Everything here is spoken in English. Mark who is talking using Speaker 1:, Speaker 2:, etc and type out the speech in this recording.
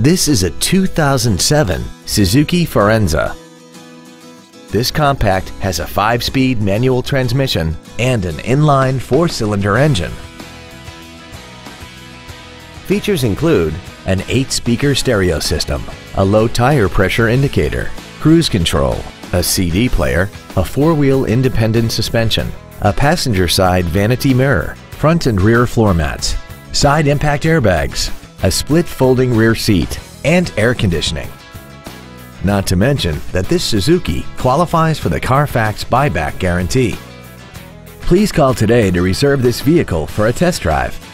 Speaker 1: This is a 2007 Suzuki Forenza. This compact has a 5-speed manual transmission and an inline 4-cylinder engine. Features include an 8-speaker stereo system, a low tire pressure indicator, cruise control, a CD player, a four-wheel independent suspension, a passenger side vanity mirror, front and rear floor mats, side impact airbags, a split folding rear seat, and air conditioning. Not to mention that this Suzuki qualifies for the Carfax buyback guarantee. Please call today to reserve this vehicle for a test drive.